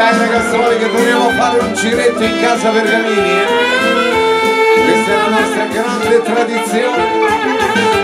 dai ragazzoli che dobbiamo fare un giretto in casa Bergamini eh? questa è la nostra grande tradizione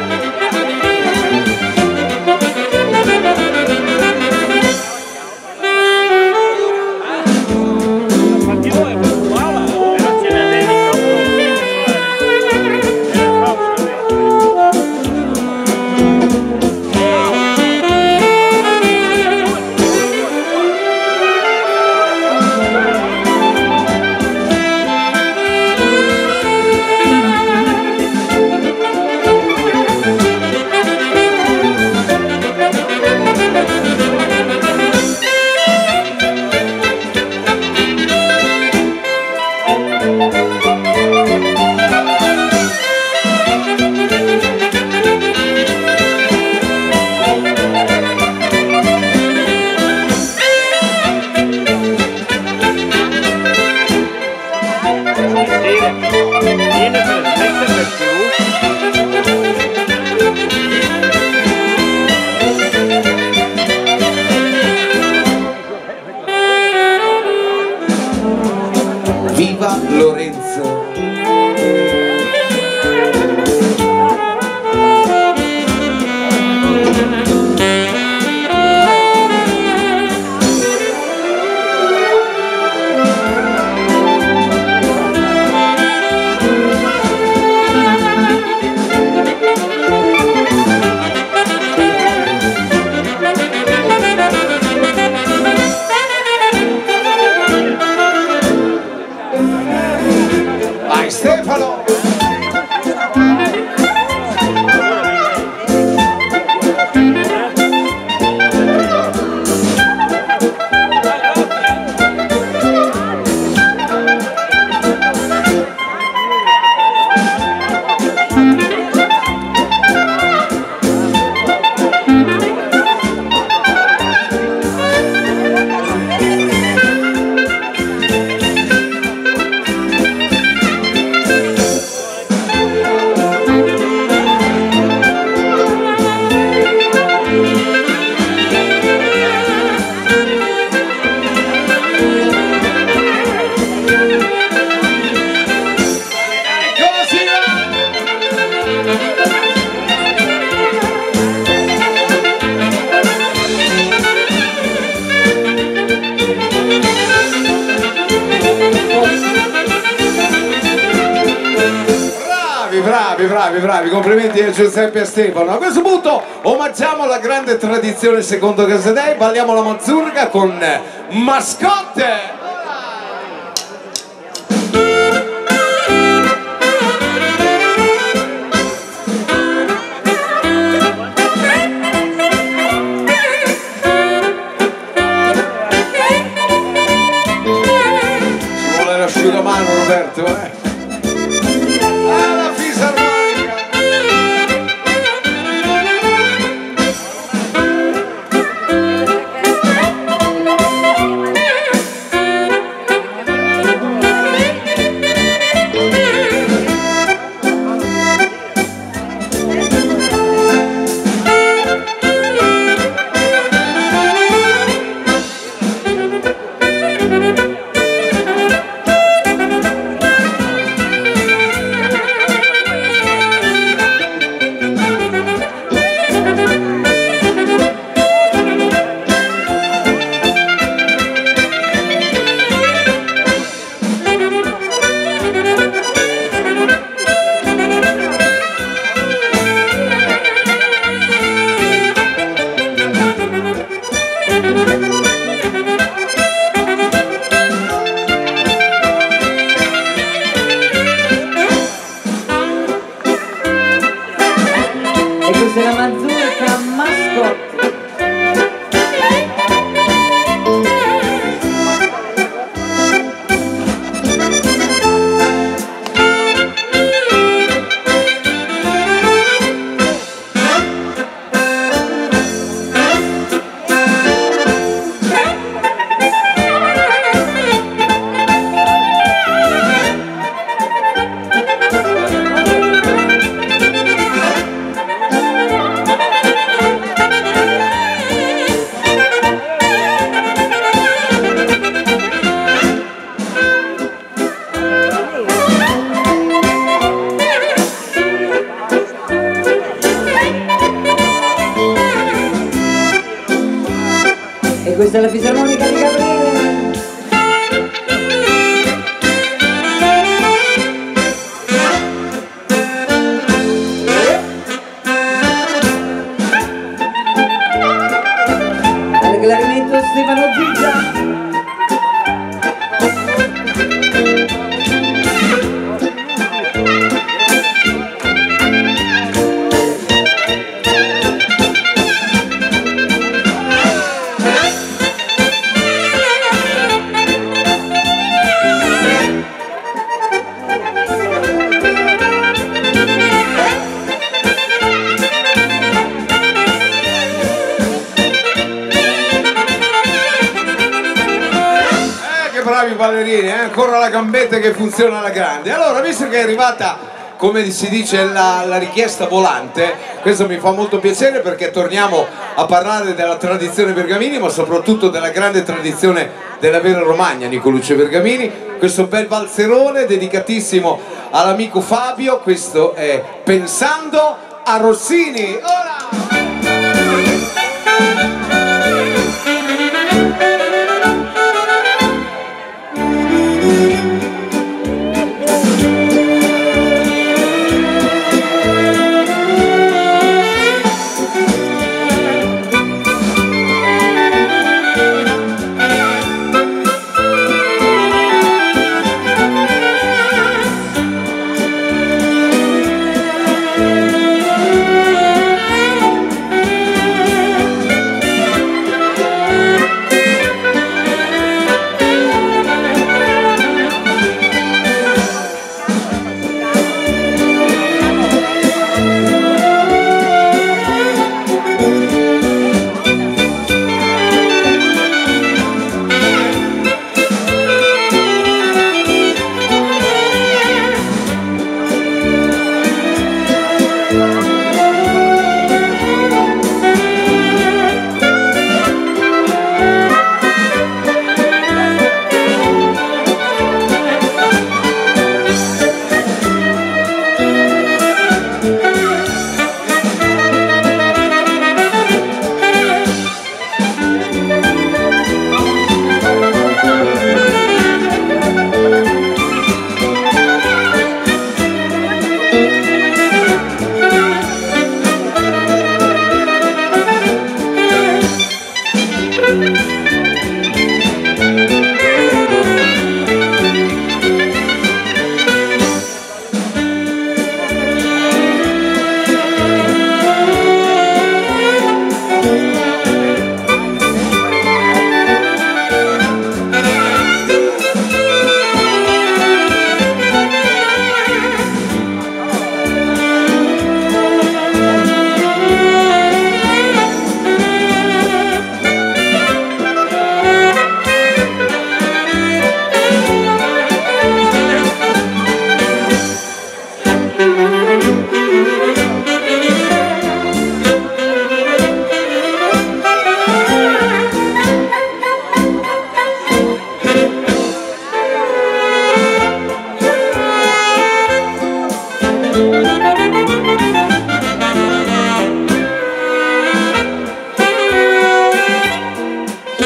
Stefano! Bravi, bravi, complimenti a Giuseppe e Stefano. A questo punto omaggiamo la grande tradizione secondo Casadei, balliamo la mazzurga con mascotte. Ballerini, eh? ancora la gambetta che funziona alla grande. Allora, visto che è arrivata, come si dice, la, la richiesta volante, questo mi fa molto piacere perché torniamo a parlare della tradizione Bergamini, ma soprattutto della grande tradizione della vera Romagna, Nicoluccio Bergamini. Questo bel valzerone dedicatissimo all'amico Fabio, questo è Pensando a Rossini. Ora!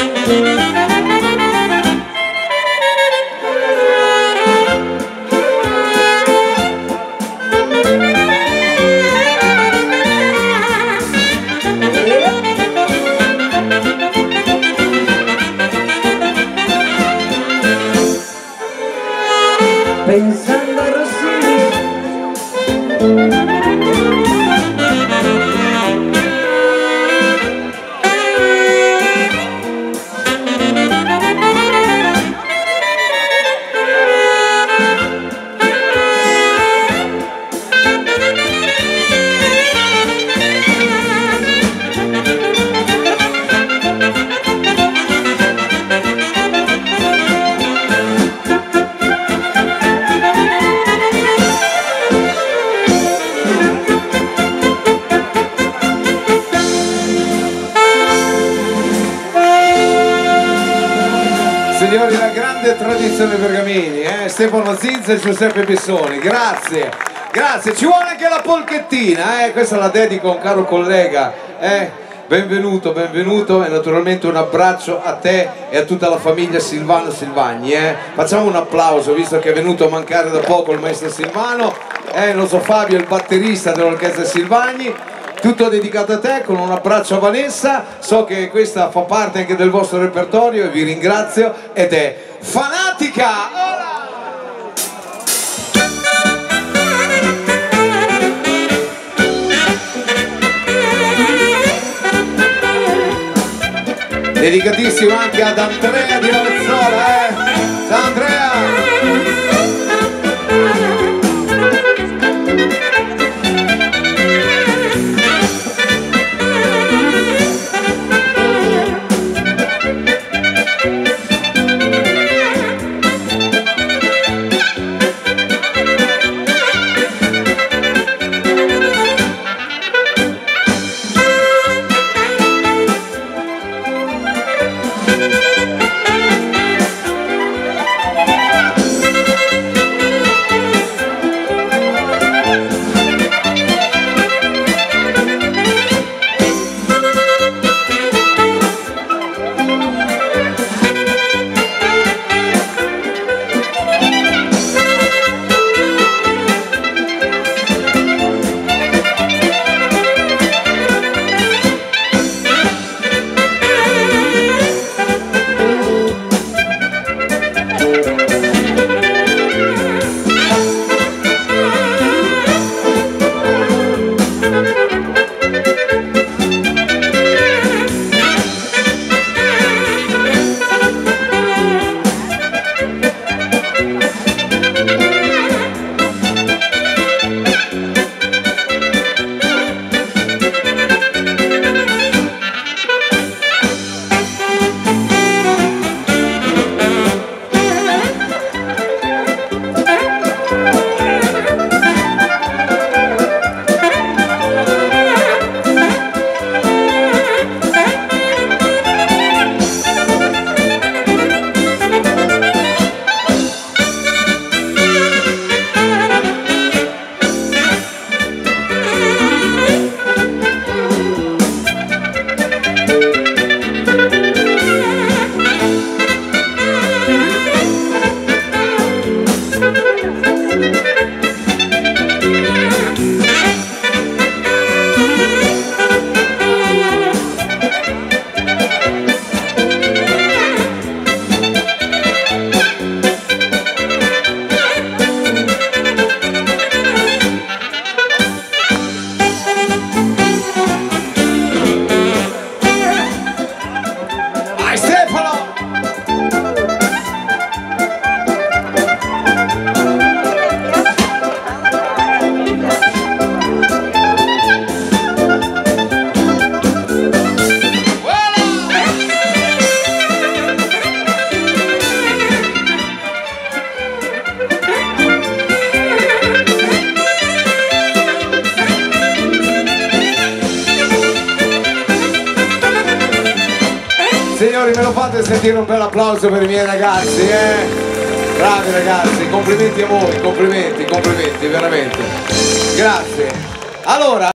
Pensando tradizione Bergamini, eh? Stefano Zinza e Giuseppe Bissoni, grazie, grazie, ci vuole anche la polchettina, eh? questa la dedico a un caro collega, eh? benvenuto, benvenuto e naturalmente un abbraccio a te e a tutta la famiglia Silvano Silvagni. Eh. Facciamo un applauso visto che è venuto a mancare da poco il maestro Silvano, eh, il nostro Fabio, il batterista dell'orchestra Silvagni. Tutto dedicato a te, con un abbraccio a Vanessa, so che questa fa parte anche del vostro repertorio e vi ringrazio ed è Fanatica! Dedicatissimo anche ad Andrea di Lavezzola Sentire un bel applauso per i miei ragazzi, eh? Bravi ragazzi, complimenti a voi, complimenti, complimenti, veramente. Grazie. Allora,